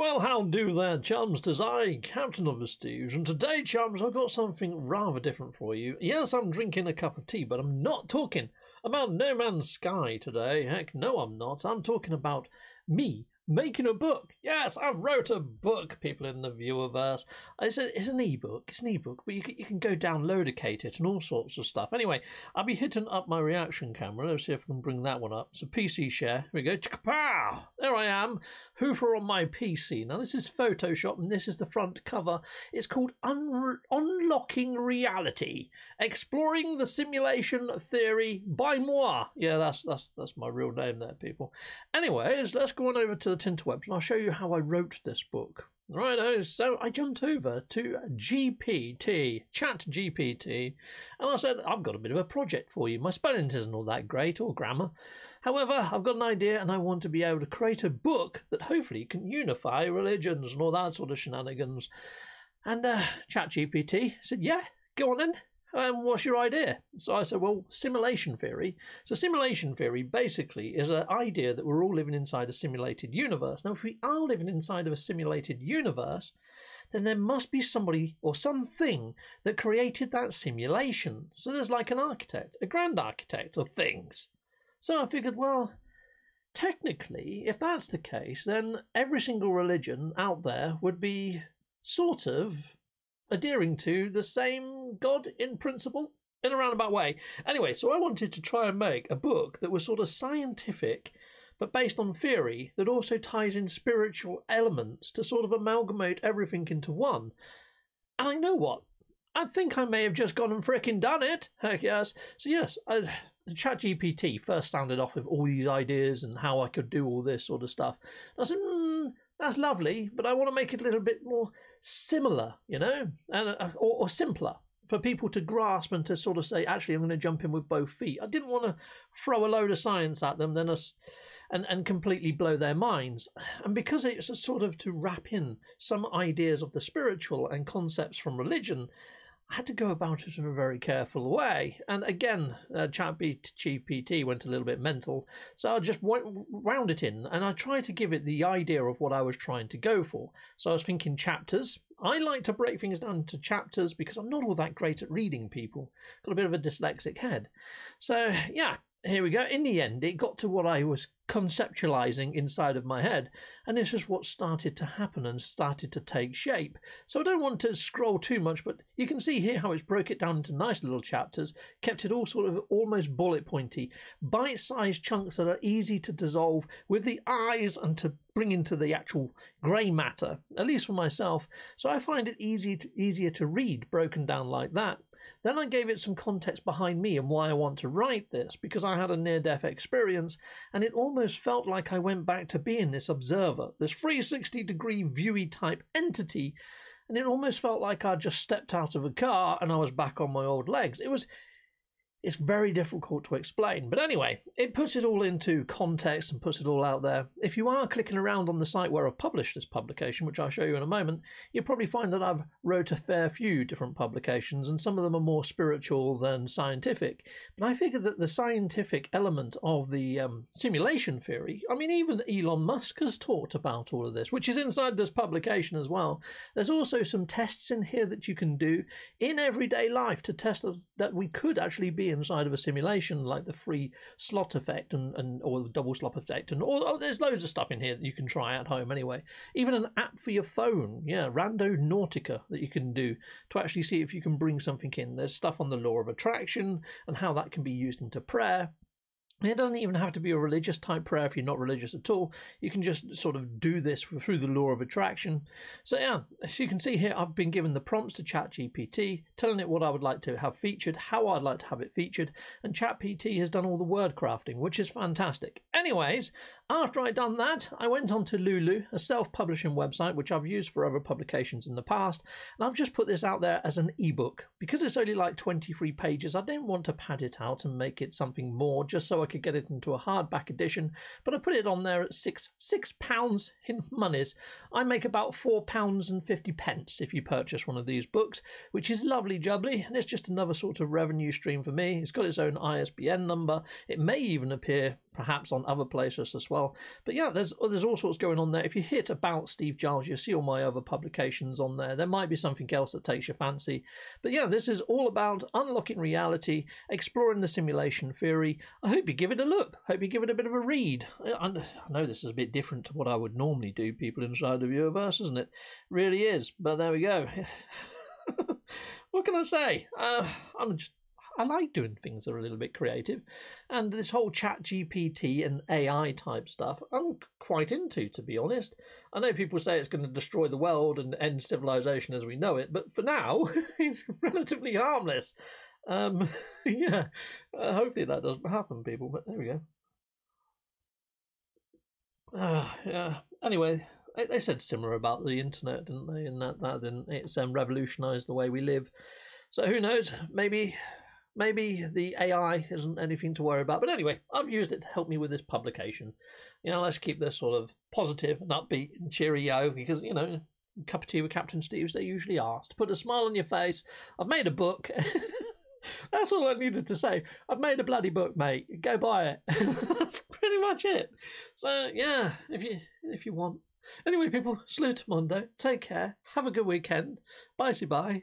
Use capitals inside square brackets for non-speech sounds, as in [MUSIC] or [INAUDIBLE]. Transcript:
Well, how do there, chums? Tis I, Captain of the Stews, and today, chums, I've got something rather different for you. Yes, I'm drinking a cup of tea, but I'm not talking about No Man's Sky today. Heck, no, I'm not. I'm talking about me making a book. Yes, I wrote a book, people in the viewerverse. It's, a, it's an ebook. It's an ebook, but you can, you can go downloadicate it and all sorts of stuff. Anyway, I'll be hitting up my reaction camera. Let's see if I can bring that one up. It's a PC share. Here we go. Pow! There I am. Hoofer on my PC. Now, this is Photoshop, and this is the front cover. It's called Un- Unlocking Reality Exploring the Simulation Theory by Moi. Yeah, that's, that's, that's my real name there, people. Anyways, let's go on over to the Tinterwebs and I'll show you how I wrote this book. Right, so I jumped over to GPT, Chat GPT, and I said, I've got a bit of a project for you. My spelling isn't all that great or grammar. However, I've got an idea and I want to be able to create a book that hopefully can unify religions and all that sort of shenanigans. And uh, Chat GPT said, Yeah, go on then um, what's your idea? So I said, well, simulation theory. So simulation theory basically is an idea that we're all living inside a simulated universe. Now, if we are living inside of a simulated universe, then there must be somebody or something that created that simulation. So there's like an architect, a grand architect of things. So I figured, well, technically, if that's the case, then every single religion out there would be sort of adhering to the same God in principle in a roundabout way. Anyway, so I wanted to try and make a book that was sort of scientific but based on theory that also ties in spiritual elements to sort of amalgamate everything into one. And I know what? I think I may have just gone and fricking done it. [LAUGHS] Heck yes. So yes, ChatGPT first sounded off with all these ideas and how I could do all this sort of stuff. And I said, mm, that's lovely, but I want to make it a little bit more similar, you know, and uh, or, or simpler for people to grasp and to sort of say, actually, I'm going to jump in with both feet. I didn't want to throw a load of science at them, then us, and and completely blow their minds. And because it's a sort of to wrap in some ideas of the spiritual and concepts from religion, I had to go about it in a very careful way. And again, uh, ChatGPT went a little bit mental, so I just went, wound it in and I tried to give it the idea of what I was trying to go for. So I was thinking chapters. I like to break things down into chapters because I'm not all that great at reading people. Got a bit of a dyslexic head. So, yeah, here we go. In the end, it got to what I was conceptualizing inside of my head, and this is what started to happen and started to take shape. So I don't want to scroll too much, but you can see here how it's broke it down into nice little chapters, kept it all sort of almost bullet pointy, bite-sized chunks that are easy to dissolve with the eyes and to bring into the actual grey matter, at least for myself. So I find it easy to, easier to read broken down like that. Then I gave it some context behind me and why I want to write this, because I had a near death experience, and it almost felt like I went back to being this observer, this 360 degree viewy type entity, and it almost felt like I'd just stepped out of a car and I was back on my old legs. It was it's very difficult to explain. But anyway, it puts it all into context and puts it all out there. If you are clicking around on the site where I've published this publication, which I'll show you in a moment, you'll probably find that I've wrote a fair few different publications, and some of them are more spiritual than scientific. But I figure that the scientific element of the um, simulation theory, I mean, even Elon Musk has talked about all of this, which is inside this publication as well. There's also some tests in here that you can do in everyday life to test that we could actually be inside of a simulation, like the free slot effect and, and or the double slot effect, and all, oh, there's loads of stuff in here that you can try at home anyway. Even an app for your phone, yeah, Randonautica that you can do to actually see if you can bring something in. There's stuff on the law of attraction and how that can be used into prayer. And it doesn't even have to be a religious type prayer if you're not religious at all. You can just sort of do this through the law of attraction. So, yeah, as you can see here, I've been given the prompts to ChatGPT, telling it what I would like to have featured, how I'd like to have it featured, and ChatGPT has done all the word crafting, which is fantastic. Anyways, after I'd done that, I went on to Lulu, a self publishing website which I've used for other publications in the past, and I've just put this out there as an ebook. Because it's only like 23 pages, I didn't want to pad it out and make it something more just so I could get it into a hardback edition, but I put it on there at six six pounds in monies. I make about four pounds and fifty pence if you purchase one of these books, which is lovely jubbly, and it's just another sort of revenue stream for me. It's got its own ISBN number. It may even appear perhaps on other places as well. But yeah, there's there's all sorts going on there. If you hit about Steve Giles, you'll see all my other publications on there. There might be something else that takes your fancy. But yeah, this is all about unlocking reality, exploring the simulation theory. I hope you give it a look. I hope you give it a bit of a read. I know this is a bit different to what I would normally do, people inside the viewerverse, isn't it? Really is. But there we go. [LAUGHS] what can I say? Uh, I'm just I like doing things that are a little bit creative, and this whole Chat GPT and AI type stuff, I'm quite into, to be honest. I know people say it's going to destroy the world and end civilization as we know it, but for now, [LAUGHS] it's relatively harmless. Um, [LAUGHS] yeah, uh, hopefully that doesn't happen, people. But there we go. Uh, yeah. Anyway, they said similar about the internet, didn't they? And that that didn't it's um, revolutionised the way we live. So who knows? Maybe maybe the AI isn't anything to worry about. But anyway, I've used it to help me with this publication. You know, let's keep this sort of positive and upbeat and cheerio because you know, cup of tea with Captain Steve's they usually are to put a smile on your face. I've made a book. [LAUGHS] That's all I needed to say. I've made a bloody book, mate. Go buy it. [LAUGHS] That's pretty much it. So yeah, if you if you want. Anyway, people, salute Monday. Take care. Have a good weekend. Bye, see bye.